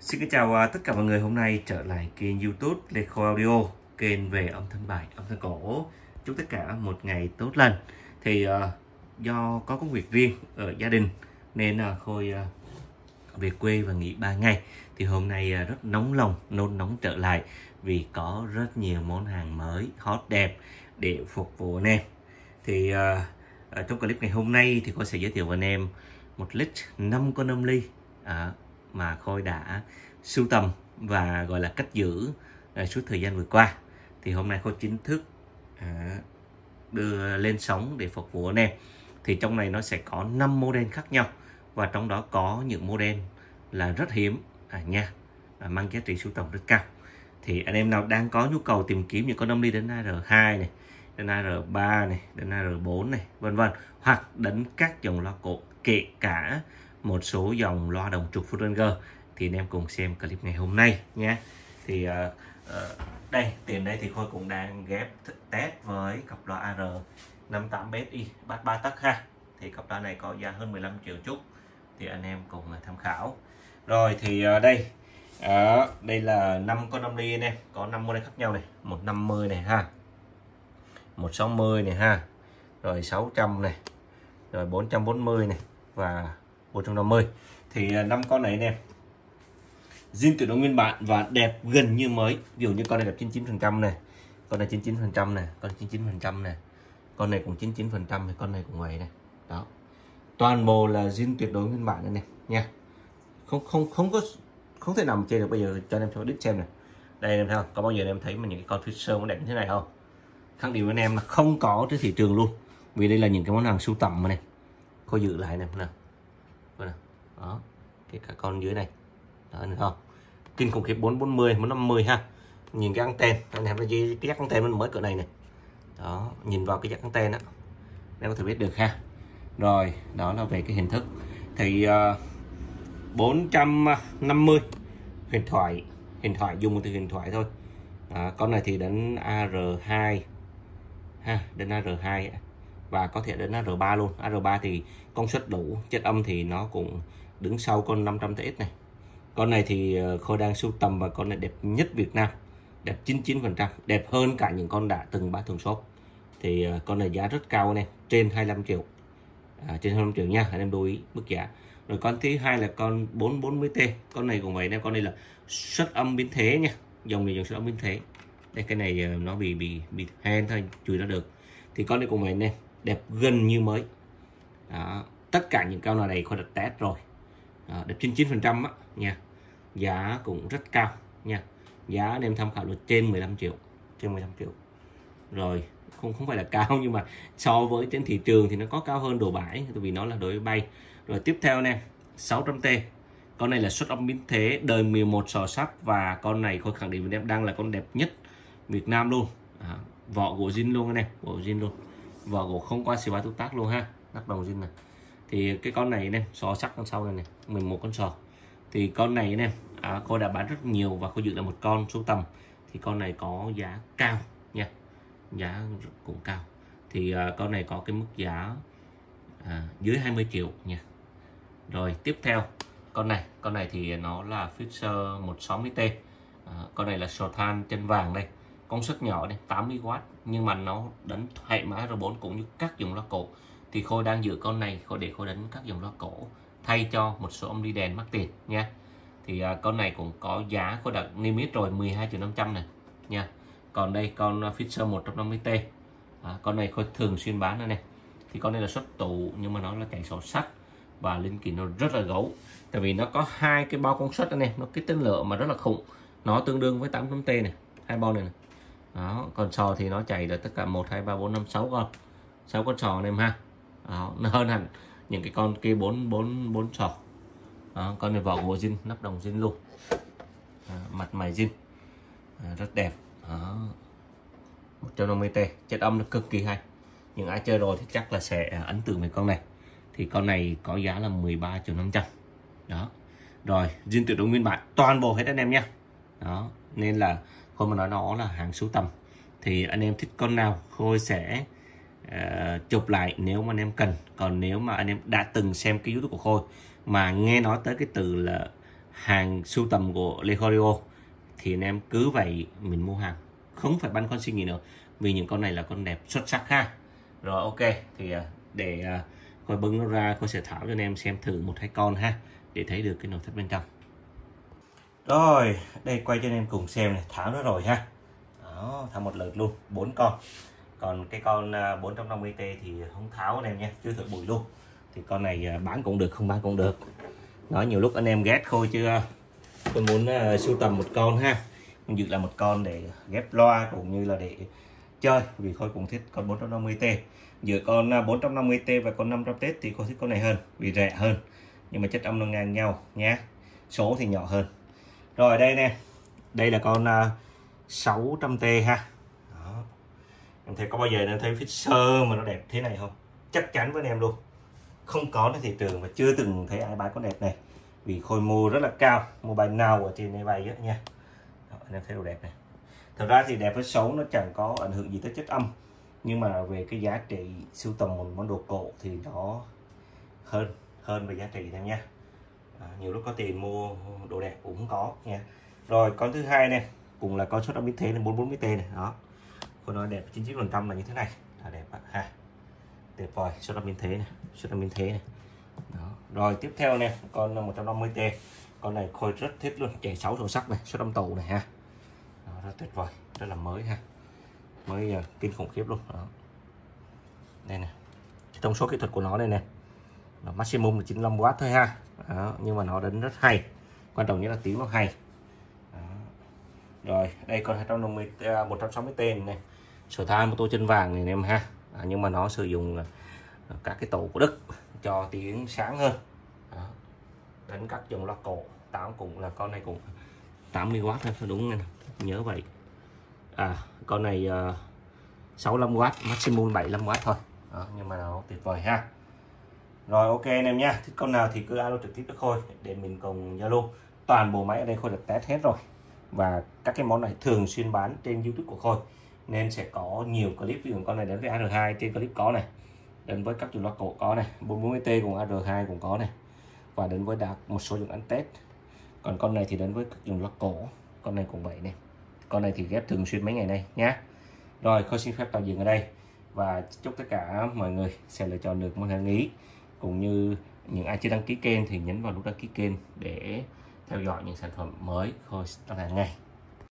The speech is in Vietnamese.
Xin kính chào à, tất cả mọi người. Hôm nay trở lại kênh youtube Lê Audio Kênh về âm thanh bài, âm thanh cổ. Chúc tất cả một ngày tốt lành. Thì uh, do có công việc riêng ở gia đình Nên uh, Khôi uh, về quê và nghỉ 3 ngày. Thì hôm nay uh, rất nóng lòng, nôn nóng trở lại Vì có rất nhiều món hàng mới, hot đẹp để phục vụ anh em. Thì uh, trong clip ngày hôm nay thì Khôi sẽ giới thiệu với anh em một lít 5 con âm ly uh, mà Khôi đã sưu tầm và gọi là cách giữ à, suốt thời gian vừa qua. Thì hôm nay Khôi chính thức à, đưa lên sóng để phục vụ anh em. Thì trong này nó sẽ có 5 model khác nhau và trong đó có những model là rất hiếm à, nha à, mang giá trị sưu tầm rất cao. Thì anh em nào đang có nhu cầu tìm kiếm những con âm đi đến AR2 này đến AR3 này đến AR4 này vân vân hoặc đến các dòng loa cổ kể cả một số dòng loa đồng trục Full thì anh em cùng xem clip ngày hôm nay nhé. Thì uh, uh, đây tiền đây thì Khôi cũng đang ghép test với cặp loa AR 58 BSI bát 3 tắc ha. Thì cặp loa này có giá hơn 15 triệu chút. Thì anh em cùng ờ, tham khảo. Rồi thì uh, đây uh, đây là 5 con 5 ly anh em. Có 5 model khác nhau này. 150 này ha. 160 này ha. Rồi 600 này. Rồi 440 này. Và 450 thì à, năm con này nè zin tuyệt đối nguyên bản và đẹp gần như mới. Ví dụ như con này đẹp 99% này con này 99% này con 99% này con này cũng 99% thì con này cũng vậy này. Đó. Toàn bộ là zin tuyệt đối nguyên bản này, này nha. Không không không có không thể nằm chơi được bây giờ cho anh em cho đích xem này. Đây em thấy không? Có bao giờ em thấy mà những cái con Fisher nó đẹp như thế này không? Khẳng định với anh em là không có trên thị trường luôn. Vì đây là những cái món hàng sưu tầm mà này. Có giữ lại này nè đó cái cả con dưới này. Đó được không? Kinh khủng khiếp 440 450 ha. Nhìn cái anten anh em thấy cái giác anten mình mới cỡ này này. Đó nhìn vào cái giác anten á. Em có thể biết được ha. Rồi đó là về cái hình thức. Thì ờ, uh, 450 huyền thoại huyền thoại dùng một từ huyền thoại thôi. À, con này thì đến AR2 ha đến AR2 và có thể đến R3 luôn. R3 thì công suất đủ chất âm thì nó cũng đứng sau con 500 TX này. Con này thì ờ, Khôi đang sưu tầm và con này đẹp nhất Việt Nam đẹp 99% đẹp hơn cả những con đã từng ba thường shop thì ờ, con này giá rất cao này trên 25 triệu. À, trên 25 triệu nha anh em lưu ý mức giá. Rồi con thứ hai là con 440T con này cũng vậy nè con này là xuất âm biến thế nha dòng này dòng xuất âm biến thế. Đây cái này ờ, nó bị bị bị hen thôi chùi nó được. Thì con này cũng vậy nè đẹp gần như mới. Đó. tất cả những con này Khôi đã test rồi. Đó. đẹp 99% á nha. Giá cũng rất cao nha. Giá anh em tham khảo là trên 15 triệu trên 15 triệu. Rồi không không phải là cao nhưng mà so với trên thị trường thì nó có cao hơn đồ bãi vì nó là đồ bay. Rồi tiếp theo nè 600T con này là xuất âm biến thế đời 11 sò sắt và con này khôi khẳng định với em đang là con đẹp nhất Việt Nam luôn. À, vỏ gỗ zin luôn anh em gỗ zin luôn vỏ gỗ không qua xì ba thuốc tác luôn ha. Nắp đồng zin này. Thì cái con này nè sò sắc con sau này này mình con sò. Thì con này nè à, cô đã bán rất nhiều và cô dự là một con số tầm. Thì con này có giá cao nha. Giá cũng cao. Thì à, con này có cái mức giá à, dưới 20 triệu nha. Rồi tiếp theo con này. Con này thì nó là Fisher 160T à, con này là sò than chân vàng đây công suất nhỏ đây 80W nhưng mà nó đánh hệ mã R4 cũng như các dòng loa cổ. Thì Khôi đang giữ con này Khôi để Khôi đánh các dòng loa cổ thay cho một số ông đi đèn mắc tiền nha. Thì à, con này cũng có giá Khôi đặt niêm yết rồi 12 triệu 500 này nha. Còn đây con à, Fisher 150T à, con này Khôi thường xuyên bán đây này thì con này là xuất tủ nhưng mà nó là chạy sổ sắt và linh kiện nó rất là gấu. Tại vì nó có hai cái bao công suất này nó cái tên lửa mà rất là khủng. Nó tương đương với 800T này hai bao này, này đó còn sò thì nó chảy được tất cả 1 2 3 4 5 6 con. 6 con sò này em ha. Đó, nó hơn hẳn những cái con kia bốn bốn bốn sò. Đó, con này vỏ gỗ zin nắp đồng zin luôn. Đó, mặt mày zin. À, rất đẹp. Đó. 150T chất âm nó cực kỳ hay. Những ai chơi rồi thì chắc là sẽ ấn tượng với con này. Thì con này có giá là 13 triệu 500 đó. Rồi zin tuyệt đối nguyên bản. Toàn bộ hết anh em nhé. Đó nên là không mà nói nó là hàng sưu tầm thì anh em thích con nào khôi sẽ uh, chụp lại nếu mà anh em cần. Còn nếu mà anh em đã từng xem cái youtube của khôi mà nghe nói tới cái từ là hàng sưu tầm của Lecorio thì anh em cứ vậy mình mua hàng không phải băn khoăn suy nghĩ nữa vì những con này là con đẹp xuất sắc ha. Rồi ok thì ờ, để ờ, khôi bưng nó ra khôi sẽ thảo cho anh em xem thử một hai con ha để thấy được cái nội thất bên trong rồi đây quay cho anh em cùng xem này tháo nó rồi ha. Đó tháo một lượt luôn bốn con. Còn cái con à, 450T thì không tháo anh em nha chưa thử bụi luôn. Thì con này à, bán cũng được không bán cũng được. Nói nhiều lúc anh em ghét khôi chưa à, tôi muốn uh, sưu tầm một con ha. Dự là một con để ghép loa cũng như là để chơi vì khôi cũng thích con 450T giữa con 450T và con 500T thì khôi thích con này hơn vì rẻ hơn. Nhưng mà chất âm nó ngang nhau nhé số thì nhỏ hơn rồi đây nè. Đây là con à, uh, 600T ha. Đó. em thấy có bao giờ em thấy Fisher mà nó đẹp thế này không? Chắc chắn với anh em luôn. Không có trên thị trường và chưa từng thấy ai bán con đẹp này. Vì khôi mua rất là cao. Mua bài nào ở trên bay á nha. Đó, anh em thấy đồ đẹp này. Thật ra thì đẹp với xấu nó chẳng có ảnh hưởng gì tới chất âm. Nhưng mà về cái giá trị sưu tầm một món đồ cổ thì nó hơn hơn về giá trị em nha à, nhiều lúc có tiền mua đồ đẹp cũng có nha. Rồi con thứ hai này cùng là con số âm biến thế là 44 t này đó. Con nó đẹp 99 phần trăm là như thế này. Là đẹp ha. Tuyệt vời số âm biến thế này số âm biến thế này đó. rồi tiếp theo nè con 150T con này khôi rất thích luôn chạy 6 sổ sắc này số đâm tù này ha. Đó, rất tuyệt vời rất là mới ha. Mới uh, kinh khủng khiếp luôn đó. đây nè thông số kỹ thuật của nó đây nè. Nó maximum là 95W thôi ha đó. nhưng mà nó đánh rất hay. Quan trọng nhất là tiếng nó hay. Đó. rồi đây còn 250 uh, 160T này. Sở thai mô tô chân vàng này em ha. À, nhưng mà nó sử dụng à, các cái tổ của Đức cho tiếng sáng hơn. Đó. đánh các dòng loa cổ tám cũng là con này cũng 80W thôi đúng này nhớ vậy. À con này à, uh, 65W maximum 75W thôi. Đó, nhưng mà nó tuyệt vời ha rồi, ok anh em nha thích con nào thì cứ alo trực tiếp với Khôi để mình cùng Zalo. Toàn bộ máy ở đây Khôi được test hết rồi. Và các cái món này thường xuyên bán trên YouTube của Khôi. Nên sẽ có nhiều clip, ví dụ con này đến với AR2 trên clip có này. Đến với các chủ loa cổ có này. 440T cùng AR2 cũng có này. Và đến với đạt một số dụng ăn test. Còn con này thì đến với các dùng loa cổ con này cũng vậy này. Con này thì ghép thường xuyên mấy ngày nay nhá. Rồi, khôi xin phép tạm dừng ở đây. Và chúc tất cả mọi người sẽ lựa chọn được món hàng ý cũng như những ai chưa đăng ký kênh thì nhấn vào nút đăng ký kênh để theo dõi những sản phẩm mới khôi đăng hàng ngày.